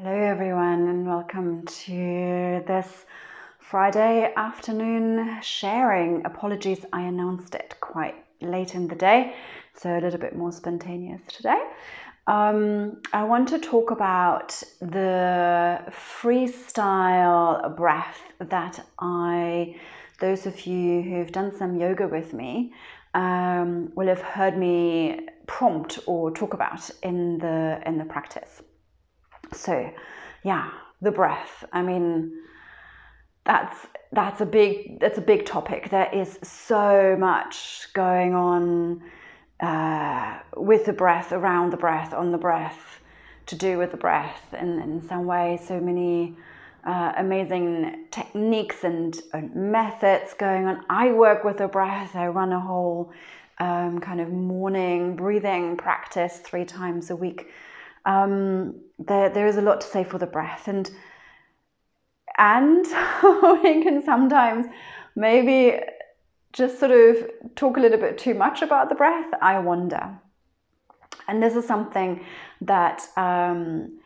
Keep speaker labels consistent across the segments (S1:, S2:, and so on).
S1: Hello, everyone, and welcome to this Friday afternoon sharing. Apologies, I announced it quite late in the day, so a little bit more spontaneous today. Um, I want to talk about the freestyle breath that I, those of you who've done some yoga with me, um, will have heard me prompt or talk about in the in the practice. So, yeah, the breath. I mean, that's that's a big that's a big topic. There is so much going on uh, with the breath, around the breath, on the breath, to do with the breath, and in some way, so many uh, amazing techniques and, and, methods going on. I work with the breath. I run a whole um, kind of morning breathing practice three times a week um, there, there is a lot to say for the breath and and we can sometimes maybe just sort of talk a little bit too much about the breath i wonder. And this is something that um,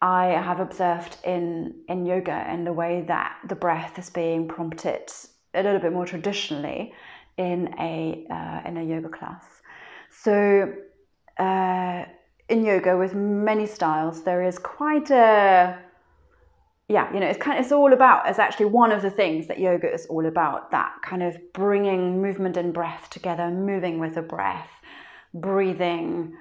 S1: i have observed in in yoga and the way that the breath is being prompted a little bit more traditionally in a uh, in a yoga class. So uh, in yoga with many styles, there is quite a yeah, you know, it's kind of, it's all about, it's actually one of the things that yoga is all about that kind of bringing movement and breath together, moving with the breath, breathing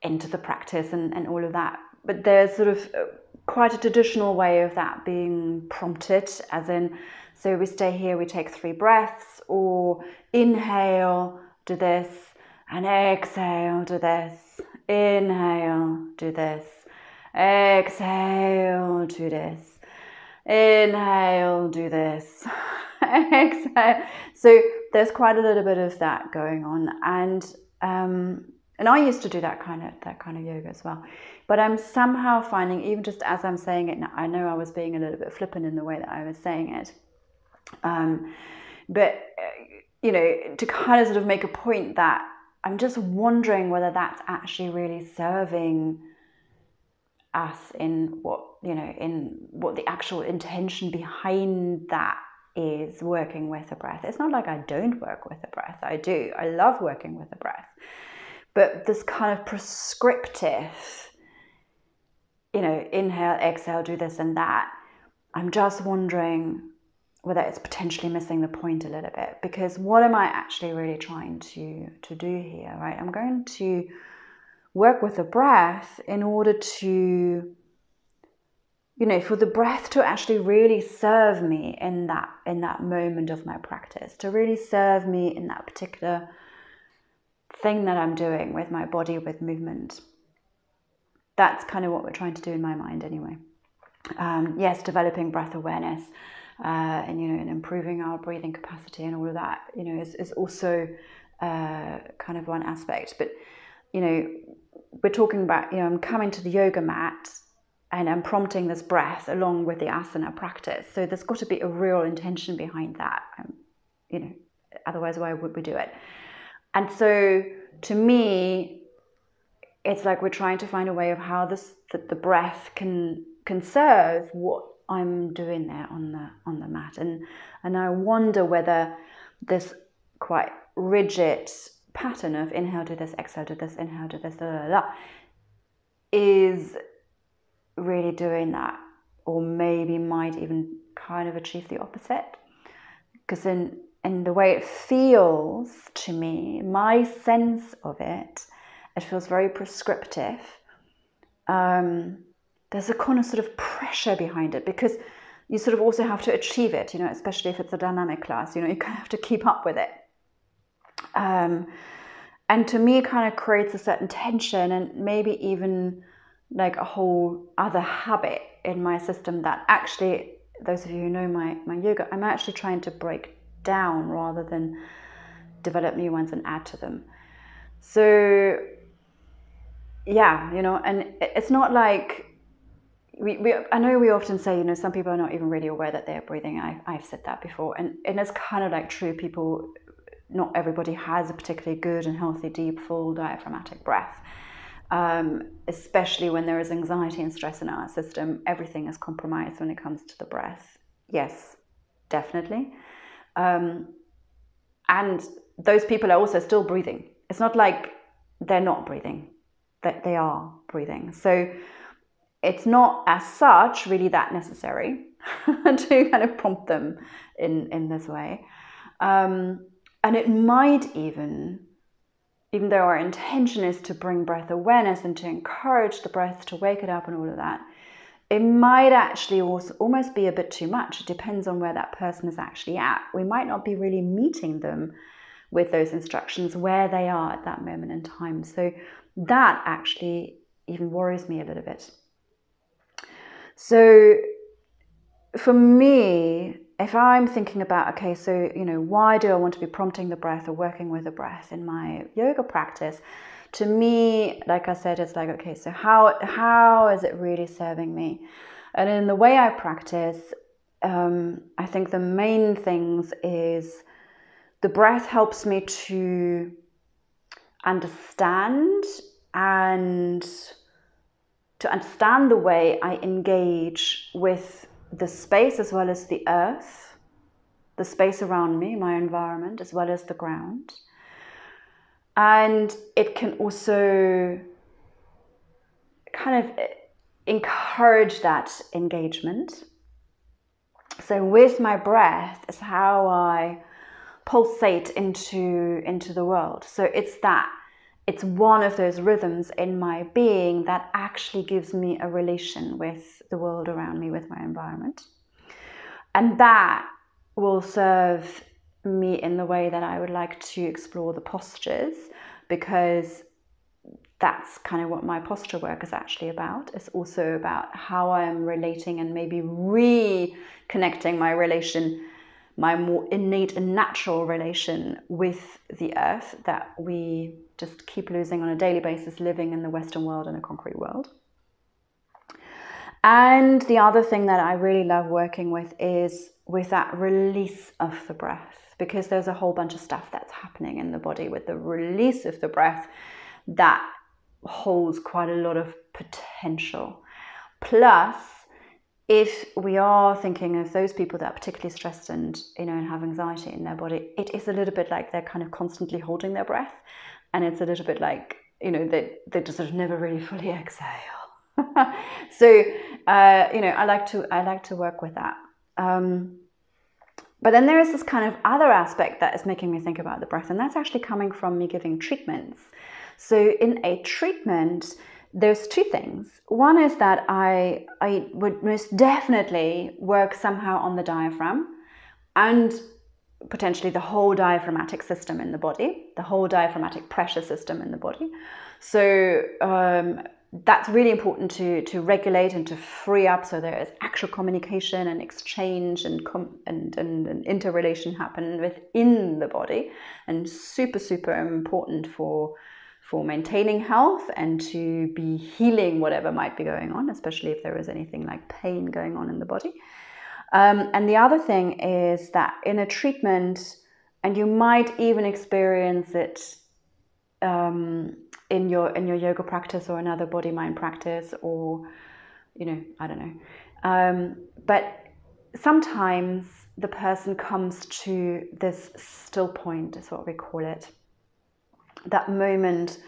S1: into the practice and, and all of that. But there's sort of uh, quite a traditional way of that being prompted, as in, so we stay here, we take three breaths, or inhale, do this, and exhale, do this, Inhale, do this. Exhale, do this. Inhale, do this. Exhale. So there's quite a little bit of that going on, and um, and I used to do that kind of that kind of yoga as well. But I'm somehow finding, even just as I'm saying it now, I know I was being a little bit flippant in the way that I was saying it. Um, but you know, to kind of sort of make a point that I'm just wondering whether that's actually really serving us in what you know in what the actual intention behind that is working with the breath. It's not like I don't work with the breath. I do. I love working with the breath. But this kind of prescriptive, you know, inhale, exhale, do this and that. I'm just wondering whether it's potentially missing the point a little bit because what am i actually really trying to to do here right? I'm going to work with the breath in order to you know for the breath to actually really serve me in that in that moment of my practice to really serve me in that particular thing that i'm doing with my body with movement. That's kind of what we're trying to do in my mind anyway. Um, yes developing breath awareness uh, and you know and improving our breathing capacity and all of that you know is, is also uh, kind of one aspect. But you know we're talking about you know i'm coming to the yoga mat and i'm prompting this breath along with the asana practice. So there's got to be a real intention behind that um, you know otherwise why would we do it? And so to me it's like we're trying to find a way of how this that the breath can can serve what I'm doing there on the on the mat, and and I wonder whether this quite rigid pattern of inhale to this, exhale to this, inhale to this, la, la, la, is really doing that, or maybe might even kind of achieve the opposite. Because in in the way it feels to me, my sense of it, it feels very prescriptive. Um, there's a kind of sort of pressure behind it because you sort of also have to achieve it, you know, especially if it's a dynamic class, you know, you kind of have to keep up with it. Um, and to me, it kind of creates a certain tension and maybe even like a whole other habit in my system that actually, those of you who know my, my yoga, I'm actually trying to break down rather than develop new ones and add to them. So, yeah, you know, and it's not like we, we, I know we often say, you know, some people are not even really aware that they're breathing. I, I've said that before. And, and it's kind of like true. People, not everybody has a particularly good and healthy, deep, full diaphragmatic breath. um, especially when there is anxiety and stress in our system. Everything is compromised when it comes to the breath. Yes, definitely. Um, and those people are also still breathing. It's not like they're not breathing, that they are breathing. So it's not as such really that necessary to kind of prompt them in, in this way. Um, and it might even, even though our intention is to bring breath awareness and to encourage the breath to wake it up and all of that, it might actually also almost be a bit too much. It depends on where that person is actually at. We might not be really meeting them with those instructions where they are at that moment in time. So that actually even worries me a little bit. So for me, if I'm thinking about, okay, so, you know, why do I want to be prompting the breath or working with the breath in my yoga practice? To me, like I said, it's like, okay, so how, how is it really serving me? And in the way I practice, um, I think the main things is the breath helps me to understand and to understand the way I engage with the space as well as the earth, the space around me, my environment, as well as the ground. And it can also kind of encourage that engagement. So, with my breath, is how I pulsate into, into the world. So, it's that it's one of those rhythms in my being that actually gives me a relation with the world around me, with my environment. And that will serve me in the way that I would like to explore the postures because that's kind of what my posture work is actually about. It's also about how I am relating and maybe reconnecting my relation my more innate and natural relation with the earth that we just keep losing on a daily basis living in the Western world and a concrete world. And the other thing that I really love working with is with that release of the breath, because there's a whole bunch of stuff that's happening in the body with the release of the breath that holds quite a lot of potential. Plus, if we are thinking of those people that are particularly stressed and you know and have anxiety in their body, it is a little bit like they're kind of constantly holding their breath, and it's a little bit like you know they they just sort of never really fully exhale. so uh, you know I like to I like to work with that. Um, but then there is this kind of other aspect that is making me think about the breath, and that's actually coming from me giving treatments. So in a treatment, there's two things. One is that I I would most definitely work somehow on the diaphragm and potentially the whole diaphragmatic system in the body, the whole diaphragmatic pressure system in the body. So um, that's really important to, to regulate and to free up so there is actual communication and exchange and, com- and, and, and interrelation happen within the body and super, super important for for maintaining health and to be healing whatever might be going on, especially if there is anything like pain going on in the body. Um, and the other thing is that in a treatment, and you might even experience it um, in your in your yoga practice or another body mind practice, or you know, I don't know. Um, but sometimes the person comes to this still point, is what we call it that moment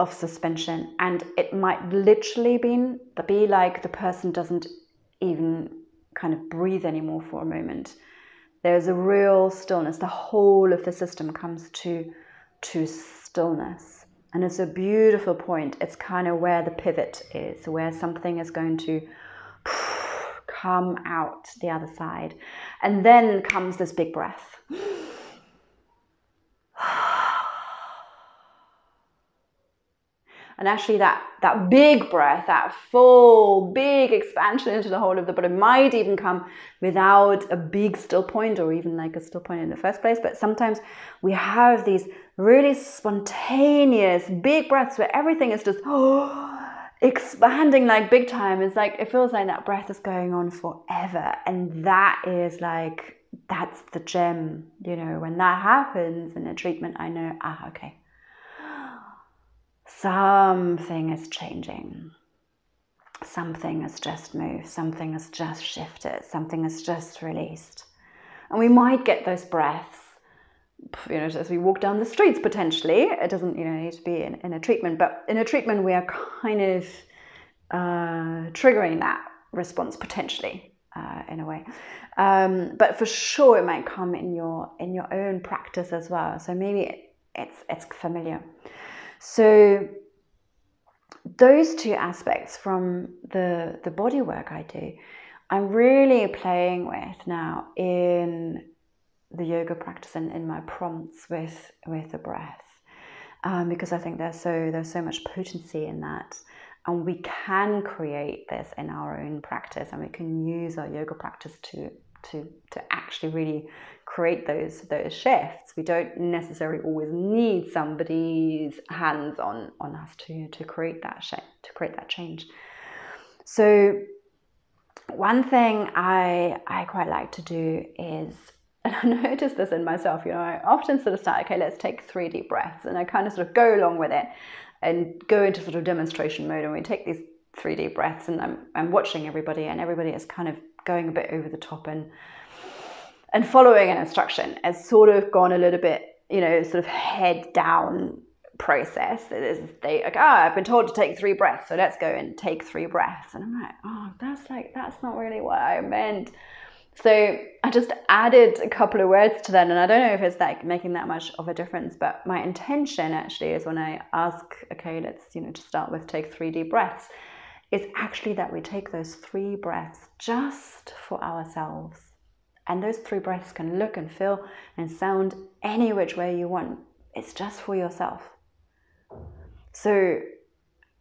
S1: of suspension and it might literally be, be like the person doesn't even kind of breathe anymore for a moment. There's a real stillness. The whole of the system comes to to stillness. And it's a beautiful point. It's kind of where the pivot is where something is going to come out the other side. And then comes this big breath And actually, that, that big breath, that full, big expansion into the whole of the body might even come without a big still point or even like a still point in the first place. But sometimes we have these really spontaneous big breaths where everything is just expanding like big time. It's like it feels like that breath is going on forever. And that is like, that's the gem, you know, when that happens in a treatment, I know, ah, okay something is changing. Something has just moved, something has just shifted, something has just released. And we might get those breaths, you know, as we walk down the streets potentially. It doesn't, you know, need to be in, in a treatment, but in a treatment, we are kind of uh, triggering that response potentially uh, in a way. Um, but for sure, it might come in your in your own practice as well. So maybe it's it's familiar. So those two aspects from the the body work I do, I'm really playing with now in the yoga practice and in my prompts with with the breath. Um, because I think there's so there's so much potency in that and we can create this in our own practice and we can use our yoga practice to to to actually really create those those shifts. We don't necessarily always need somebody's hands on on us to to create that shift to create that change. So one thing i i quite like to do is and I notice this in myself, you know, I often sort of start, okay, let's take three deep breaths, and I kind of sort of go along with it and go into sort of demonstration mode and we take these three deep breaths and I'm, I'm watching everybody and everybody is kind of going a bit over the top and and following an instruction. Has sort of gone a little bit you know sort of head down process. It is they like oh, i've been told to take three breaths so let's go and take three breaths. And i'm like oh that's like that's not really what i meant. So I just added a couple of words to that, and I don't know if it's like making that much of a difference, but my intention actually is when I ask, okay, let's you know to start with, take three deep breaths, is actually that we take those three breaths just for ourselves. And those three breaths can look and feel and sound any which way you want. It's just for yourself. So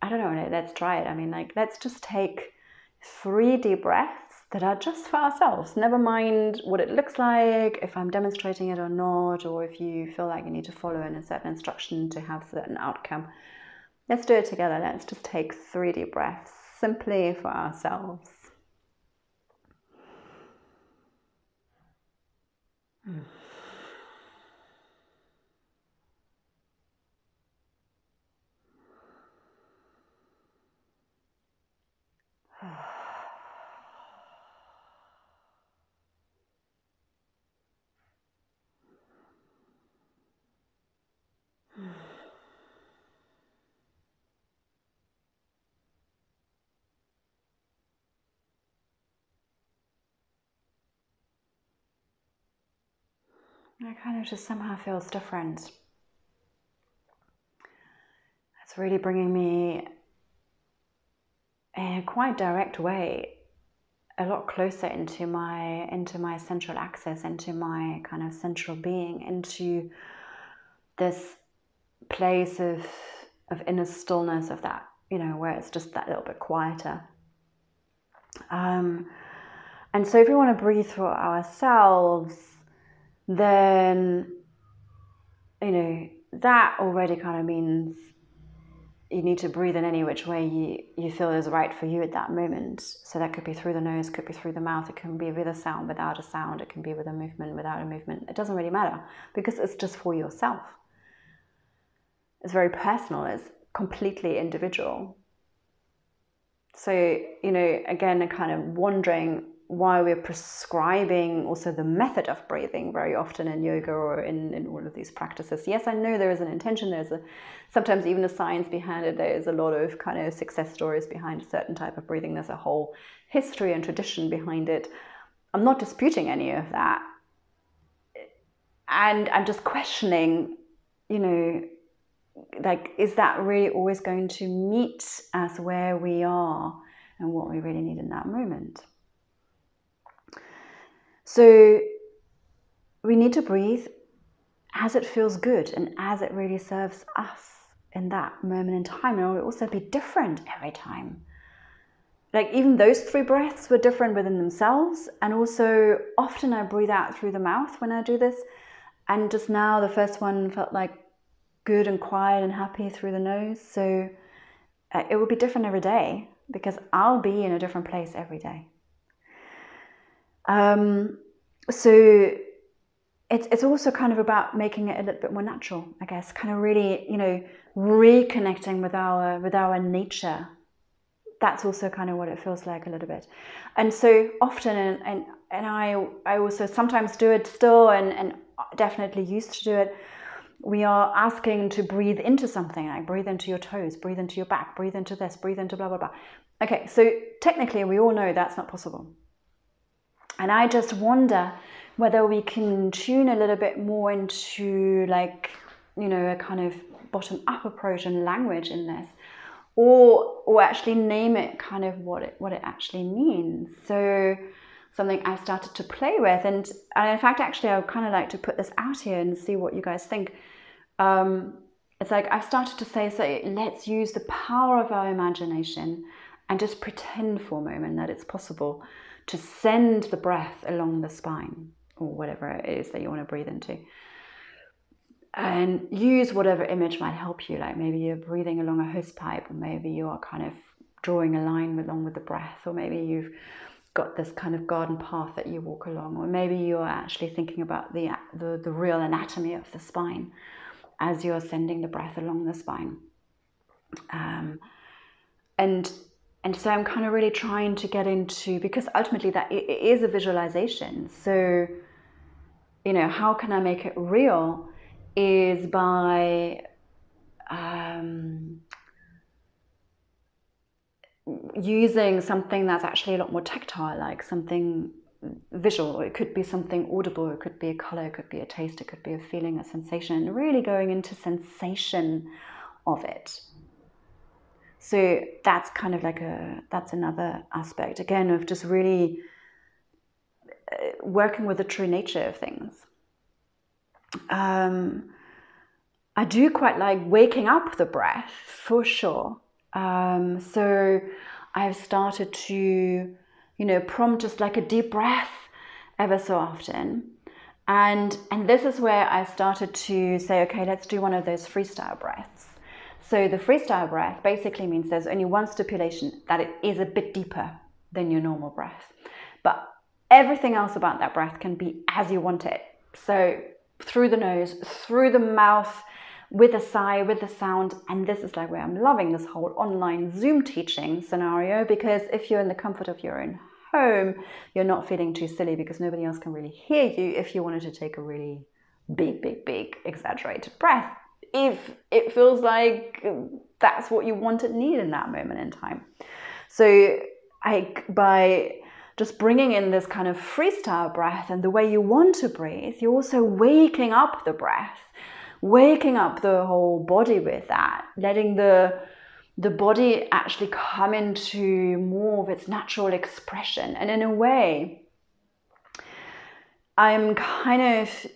S1: I don't know, let's try it. I mean, like, let's just take three deep breaths that are just for ourselves. Never mind what it looks like, if I'm demonstrating it or not, or if you feel like you need to follow in a certain instruction to have certain outcome. Let's do it together. Let's just take three deep breaths simply for ourselves. Hmm. It kind of just somehow feels different. It's really bringing me in a quite direct way a lot closer into my into my central axis into my kind of central being into this place of of inner stillness of that you know where it's just that little bit quieter um, and so if we want to breathe for ourselves then you know that already kind of means you need to breathe in any which way you, you feel is right for you at that moment. So that could be through the nose, could be through the mouth, it can be with a sound, without a sound, it can be with a movement, without a movement. It doesn't really matter because it's just for yourself. It's very personal, it's completely individual. So, you know, again, kind of wondering why we're prescribing also the method of breathing very often in yoga or in, in all of these practices. Yes, I know there is an intention, there's a sometimes even a science behind it, there's a lot of kind of success stories behind a certain type of breathing, there's a whole history and tradition behind it. I'm not disputing any of that. And I'm just questioning, you know, like, is that really always going to meet us where we are and what we really need in that moment? So we need to breathe as it feels good and as it really serves us in that moment in time. And it will also be different every time. Like even those three breaths were different within themselves. And also, often I breathe out through the mouth when I do this. And just now, the first one felt like good and quiet and happy through the nose. So uh, it will be different every day because I'll be in a different place every day. Um, so it's it's also kind of about making it a little bit more natural, I guess. Kind of really, you know, reconnecting with our with our nature. That's also kind of what it feels like a little bit. And so often, and and, and I I also sometimes do it still, and and definitely used to do it. We are asking to breathe into something, like breathe into your toes, breathe into your back, breathe into this, breathe into blah blah blah. Okay, so technically, we all know that's not possible. And I just wonder whether we can tune a little bit more into like you know a kind of bottom up approach and language in this or or actually name it kind of what it what it actually means. So something i started to play with and, and in fact actually i would kind of like to put this out here and see what you guys think. Um, it's like i've started to say so let's use the power of our imagination and just pretend for a moment that it's possible to send the breath along the spine or whatever it is that you want to breathe into. And use whatever image might help you. Like maybe you're breathing along a hose pipe, or maybe you are kind of drawing a line along with the breath, or maybe you've got this kind of garden path that you walk along, or maybe you're actually thinking about the, the, the real anatomy of the spine as you're sending the breath along the spine. Um, and and so I'm kind of really trying to get into because ultimately that it is a visualization. So you know, how can I make it real is by um, using something that's actually a lot more tactile, like something visual. It could be something audible, it could be a color, it could be a taste, it could be a feeling, a sensation, really going into sensation of it. So that's kind of like a that's another aspect again of just really uh, working with the true nature of things. Um, I do quite like waking up the breath for sure. Um, so I've started to, you know, prompt just like a deep breath ever so often. And, and this is where I started to say, okay, let's do one of those freestyle breaths. So the freestyle breath basically means there's only one stipulation that it is a bit deeper than your normal breath. But everything else about that breath can be as you want it. So through the nose, through the mouth, with a sigh, with a sound. And this is like where I'm loving this whole online Zoom teaching scenario because if you're in the comfort of your own home, you're not feeling too silly because nobody else can really hear you if you wanted to take a really big, big, big, exaggerated breath. If it feels like that's what you want and need in that moment in time. So, I, by just bringing in this kind of freestyle breath and the way you want to breathe, you're also waking up the breath, waking up the whole body with that, letting the the body actually come into more of its natural expression. And in a way, I'm kind of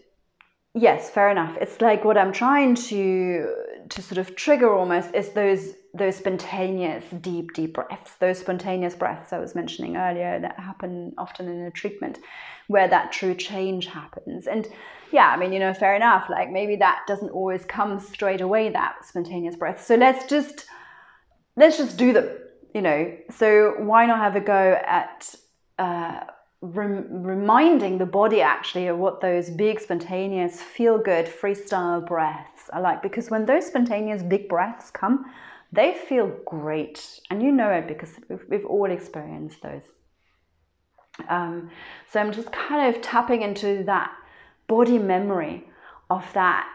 S1: yes, fair enough. It's like what I'm trying to to sort of trigger almost is those those spontaneous deep deep breaths those spontaneous breaths i was mentioning earlier that happen often in a treatment where that true change happens. And yeah i mean you know fair enough. Like maybe that doesn't always come straight away that spontaneous breath. So let's just let's just do them you know. So why not have a go at uh, rem- reminding the body actually of what those big spontaneous feel good freestyle breaths are like because when those spontaneous big breaths come they feel great. And you know it because we've, all experienced those. Um, so I'm just kind of tapping into that body memory of that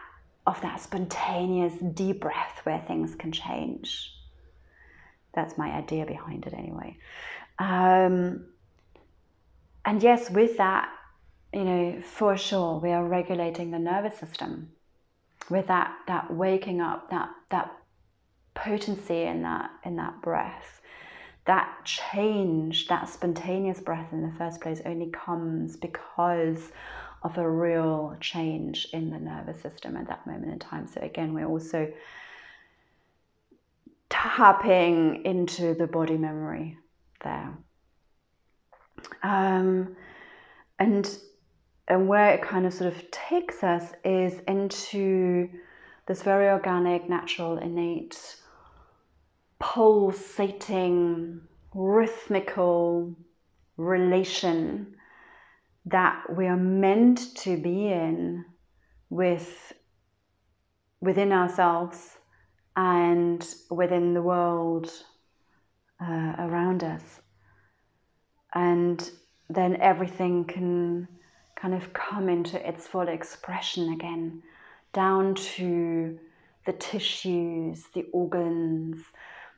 S1: of that spontaneous deep breath where things can change. That's my idea behind it anyway. Um, and yes, with that, you know, for sure, we are regulating the nervous system with that that waking up, that that potency in that in that breath. That change that spontaneous breath in the first place only comes because of a real change in the nervous system at that moment in time. So again we're also tapping into the body memory there um, and and where it kind of sort of takes us is into this very organic natural innate pulsating, rhythmical relation that we are meant to be in with within ourselves and within the world uh, around us and then everything can kind of come into its full expression again down to the tissues the organs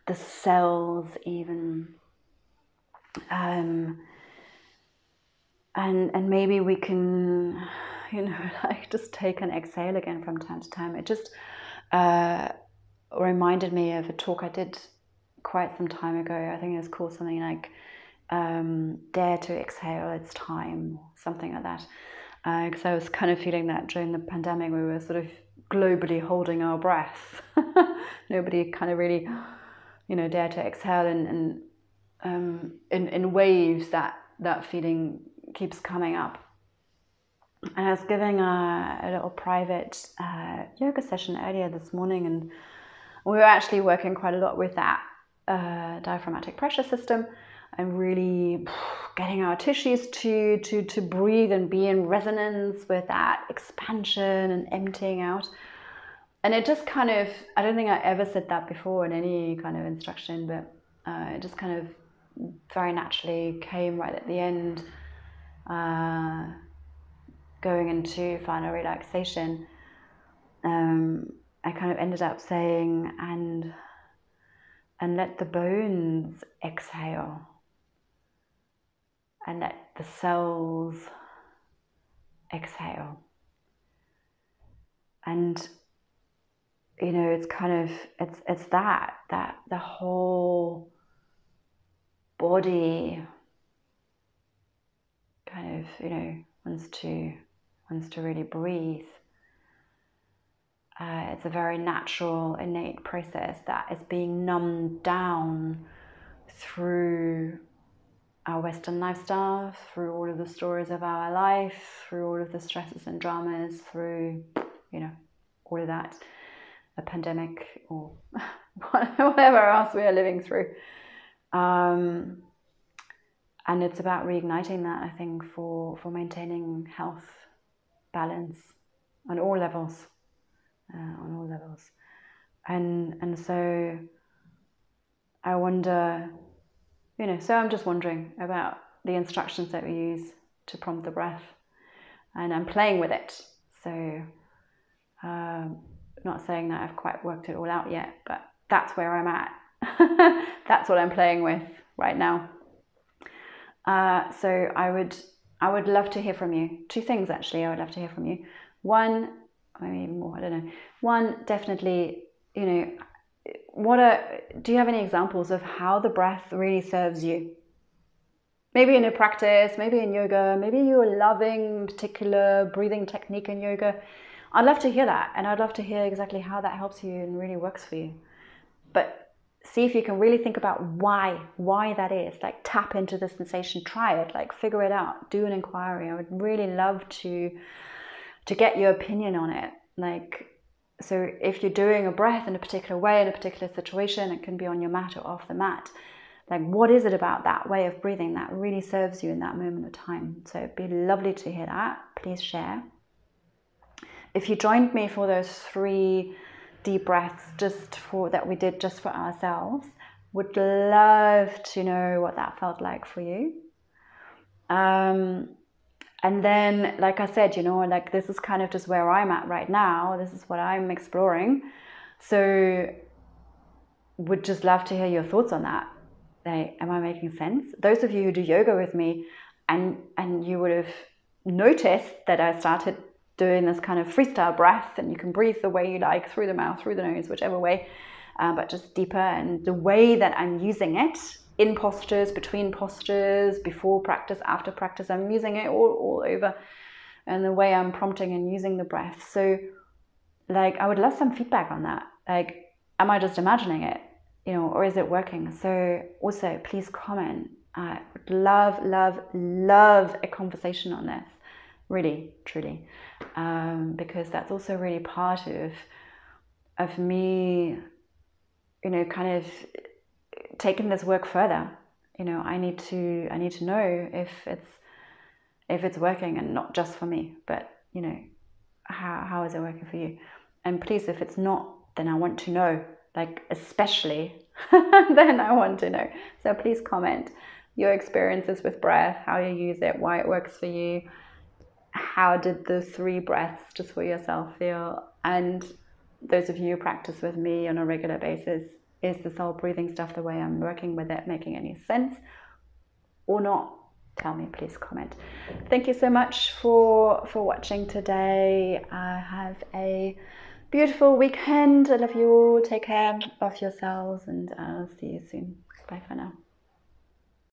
S1: the cells even. Um, and and maybe we can you know like just take an exhale again from time to time. It just uh, reminded me of a talk i did quite some time ago. I think it was called something like um, dare to exhale it's time something like that. Because uh, i was kind of feeling that during the pandemic we were sort of globally holding our breath. Nobody kind of really you know dare to exhale and, and um, in, in waves that that feeling keeps coming up. And I was giving a, a little private uh, yoga session earlier this morning, and we were actually working quite a lot with that uh, diaphragmatic pressure system and really getting our tissues to, to, to breathe and be in resonance with that expansion and emptying out. And it just kind of, I don't think I ever said that before in any kind of instruction, but uh, it just kind of very naturally came right at the end uh, going into final relaxation, um, I kind of ended up saying, and and let the bones exhale, and let the cells exhale, and you know, it's kind of it's it's that that the whole body kind of, you know, wants to wants to really breathe. Uh, it's a very natural, innate process that is being numbed down through our Western lifestyle, through all of the stories of our life, through all of the stresses and dramas, through, you know, all of that, a pandemic or whatever else we are living through. Um, and it's about reigniting that i think for for maintaining health balance on all levels uh, on all levels and and so i wonder you know so i'm just wondering about the instructions that we use to prompt the breath and i'm playing with it so um, not saying that i've quite worked it all out yet but that's where i'm at that's what i'm playing with right now uh, so I would I would love to hear from you. Two things actually I would love to hear from you. One, maybe more, I don't know. One, definitely, you know, what are do you have any examples of how the breath really serves you? Maybe in a practice, maybe in yoga, maybe you're loving particular breathing technique in yoga. I'd love to hear that, and I'd love to hear exactly how that helps you and really works for you. But see if you can really think about why why that is like tap into the sensation try it like figure it out do an inquiry i would really love to to get your opinion on it like so if you're doing a breath in a particular way in a particular situation it can be on your mat or off the mat like what is it about that way of breathing that really serves you in that moment of time so it'd be lovely to hear that please share if you joined me for those three deep breaths just for that we did just for ourselves. Would love to know what that felt like for you. Um, and then, like I said, you know, like this is kind of just where I'm at right now. This is what I'm exploring. So, would just love to hear your thoughts on that. Like, am I making sense? Those of you who do yoga with me, and and you would have noticed that I started doing this kind of freestyle breath, and you can breathe the way you like through the mouth, through the nose, whichever way, uh, but just deeper. And the way that I'm using it in postures, between postures, before practice, after practice, I'm using it all, all over. And the way I'm prompting and using the breath. So, like, I would love some feedback on that. Like, am I just imagining it, you know, or is it working? So, also, please comment. I would love, love, love a conversation on this really, truly, um, because that's also really part of of me, you know, kind of taking this work further. You know, I need to I need to know if it's if it's working and not just for me, but you know, how, how is it working for you? And please, if it's not, then I want to know, like, especially, then I want to know. So please comment your experiences with breath, how you use it, why it works for you. How did the three breaths just for yourself feel? And those of you who practice with me on a regular basis, is the soul breathing stuff the way I'm working with it making any sense or not? Tell me, please comment. Thank you so much for for watching today. Uh, have a beautiful weekend. I love you all. Take care of yourselves, and I'll see you soon. Bye for now.